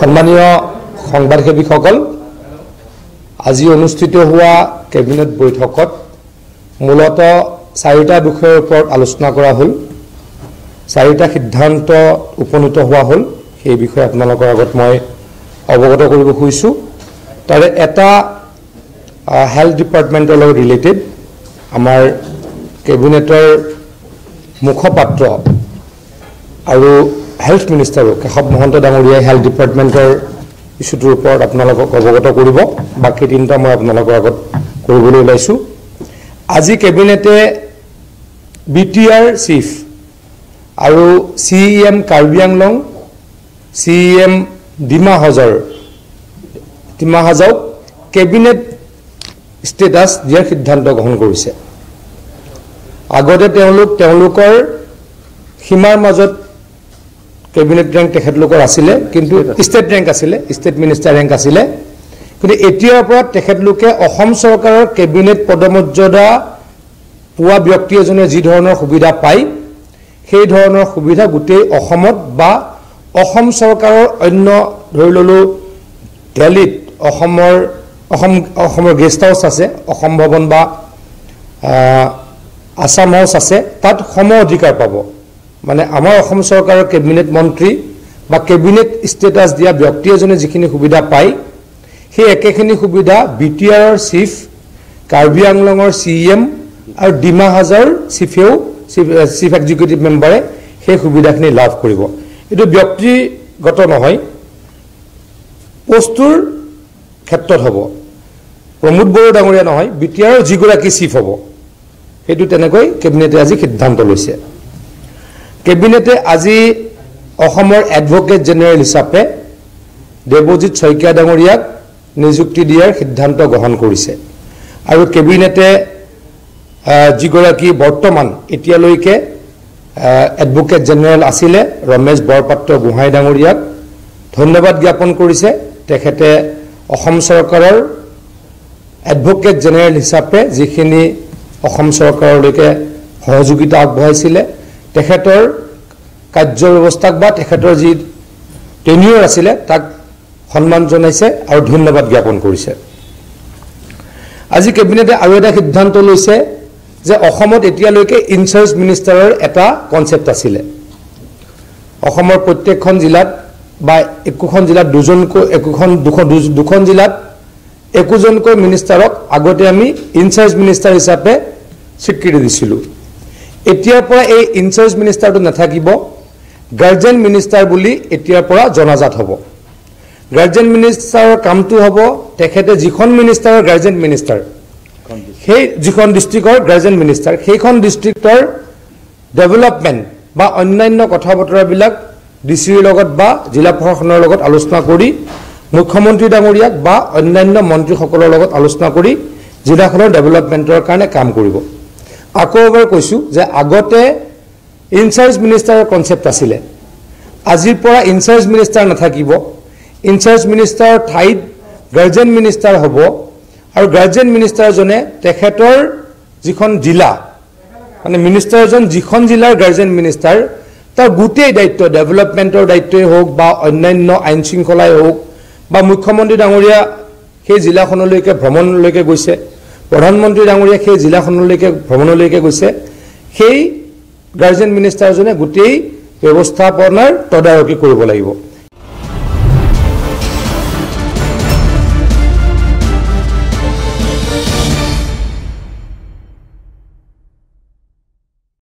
সন্মানীয় সংবাদসেৱীসকল আজি অনুষ্ঠিত হোৱা কেবিনেট বৈঠকত মূলতঃ চাৰিটা বিষয়ৰ ওপৰত আলোচনা কৰা হ'ল। চাৰিটা সিদ্ধান্ত উপনীত হোৱা হ'ল। সেই বিষয়ে আপোনালোকৰ আগত মই অৱগত কৰিব খুজিছোঁ। তাৰে এটা হেল্থ ডিপাৰ্টমেণ্টৰ লগত ৰিলেটেড আমাৰ কেবিনেটৰ মুখপাত্ৰ আৰু হেল্থ মিনিষ্টাৰো কেশৱ মহন্ত ডাঙৰীয়াই হেল্থ ডিপাৰ্টমেণ্টৰ ইছ্যুটোৰ ওপৰত আপোনালোকক অৱগত কৰিব। বাকী তিনিটা মই আপোনালোকৰ আগত কৰিবলৈ ওলাইছোঁ। আজি কেবিনেটে বি টি আৰ চিফ আৰু C E M Karbi Anglong C E M Dima Hasao Dima হাজাওক cabinet status দিয়াৰ সিদ্ধান্ত গ্ৰহণ কৰিছে। আগতে তেওঁলোক তেওঁলোকৰ সীমাৰ মাজত কেবিনেট ৰেংক তেখেতলোকৰ আছিলে কিন্তু ষ্টেট ৰেংক আছিলে ষ্টেট মিনিষ্টাৰ ৰেংক আছিলে। কিন্তু এতিয়াৰ পৰা তেখেতলোকে অসম চৰকাৰৰ কেবিনেট পদমৰ্যাদা পোৱা ব্যক্তি এজনে যি ধৰণৰ সুবিধা পায় সেই ধৰণৰ সুবিধা গোটেই অসমত বা অসম চৰকাৰৰ অন্য ধৰি ল'লোঁ দিল্লীত অসমৰ অসম অসমৰ গেষ্ট হাউচ আছে অসম ভৱন বা আছাম হাউচ আছে তাত সম অধিকাৰ পাব। মানে আমাৰ অসম চৰকাৰৰ কেবিনেট মন্ত্ৰী বা কেবিনেট ষ্টেটাছ দিয়া ব্যক্তি এজনে যিখিনি সুবিধা পায় সেই একেখিনি সুবিধা বি টি আৰৰ চিফ কাৰ্বি আংলঙৰ চি এম আৰু ডিমা হাজাৰ চিফেও চিফ এক্সিকিউটিভ মেম্বাৰে সেই সুবিধাখিনি লাভ কৰিব। এইটো ব্যক্তিগত নহয় পষ্টটোৰ ক্ষেত্ৰত হ'ব। প্ৰমোদ বড়ো ডাঙৰীয়া নহয় বি টি আৰৰ যিগৰাকী চিফ হ'ব। সেইটো তেনেকৈ কেবিনেটে আজি সিদ্ধান্ত লৈছে। কেবিনেটে আজি অসমৰ এডভকেট জেনেৰেল হিচাপে দেৱজিৎ শইকীয়া ডাঙৰীয়াক নিযুক্তি দিয়াৰ সিদ্ধান্ত গ্ৰহণ কৰিছে। আৰু কেবিনেটে যিগৰাকী বৰ্তমান এতিয়ালৈকে এডভকেট জেনেৰেল আছিলে ৰমেশ বৰপাত্ৰ গোহাঁই ডাঙৰীয়াক ধন্যবাদ জ্ঞাপন কৰিছে। তেখেতে অসম চৰকাৰৰ এডভকেট জেনেৰেল হিচাপে যিখিনি অসম চৰকাৰলৈকে সহযোগিতা আগবঢ়াইছিলে তেখেতৰ কাৰ্য ব্যৱস্থাক বা তেখেতৰ যি টেনিয়ৰ আছিলে তাক সন্মান জনাইছে আৰু ধন্যবাদ জ্ঞাপন কৰিছে। আজি কেবিনেটে আৰু এটা সিদ্ধান্ত লৈছে যে অসমত এতিয়ালৈকে ইনচাৰ্জ মিনিষ্টাৰৰ এটা কনচেপ্ট আছিলে। অসমৰ প্ৰত্যেকখন জিলাত বা একোখন জিলাত দুজনকৈ একোখন দুখন দুখন জিলাত একোজনকৈ মিনিষ্টাৰক আগতে আমি ইনচাৰ্জ মিনিষ্টাৰ হিচাপে স্বীকৃতি দিছিলোঁ। এতিয়াৰ পৰা এই ইনচাৰ্জ মিনিষ্টাৰটো নাথাকিব গাৰ্জেন মিনিষ্টাৰ বুলি এতিয়াৰ পৰা জনাজাত হ'ব। গাৰ্জেন মিনিষ্টাৰৰ কামটো হ'ব তেখেতে যিখন মিনিষ্টাৰৰ গাৰ্জেন মিনিষ্টাৰ সেই যিখন ডিষ্ট্ৰিক্টৰ গাৰ্জেন মিনিষ্টাৰ সেইখন ডিষ্ট্ৰিক্টৰ ডেভেলপমেণ্ট বা অন্যান্য কথা বতৰাবিলাক ডি চিৰ লগত বা জিলা প্ৰশাসনৰ লগত আলোচনা কৰি মুখ্যমন্ত্ৰী ডাঙৰীয়াক বা অন্যান্য মন্ত্ৰীসকলৰ লগত আলোচনা কৰি জিলাখনৰ ডেভেলপমেণ্টৰ কাৰণে কাম কৰিব। আকৌ এবাৰ কৈছোঁ যে আগতে ইনচাৰ্জ মিনিষ্টাৰৰ কনচেপ্ট আছিলে। আজিৰ পৰা ইনচাৰ্জ মিনিষ্টাৰ নাথাকিব। ইনচাৰ্জ মিনিষ্টাৰৰ ঠাইত গাৰ্জেন মিনিষ্টাৰ হ'ব আৰু গাৰ্জেন মিনিষ্টাৰজনে তেখেতৰ যিখন জিলা মানে মিনিষ্টাৰজন যিখন জিলাৰ গাৰ্জেন মিনিষ্টাৰ তাৰ গোটেই দায়িত্ব ডেভেলপমেণ্টৰ দায়িত্বই হওক বা অন্যান্য আইন শৃংখলাই হওক বা মুখ্যমন্ত্ৰী ডাঙৰীয়া সেই জিলাখনলৈকে ভ্ৰমণলৈকে গৈছে। প্ৰধানমন্ত্ৰী ডাঙৰীয়া সেই জিলাখনলৈকে ভ্ৰমণলৈকে গৈছে। সেই গাৰ্জেন মিনিষ্টাৰজনে গোটেই ব্যৱস্থাপনাৰ তদাৰকী কৰিব লাগিব।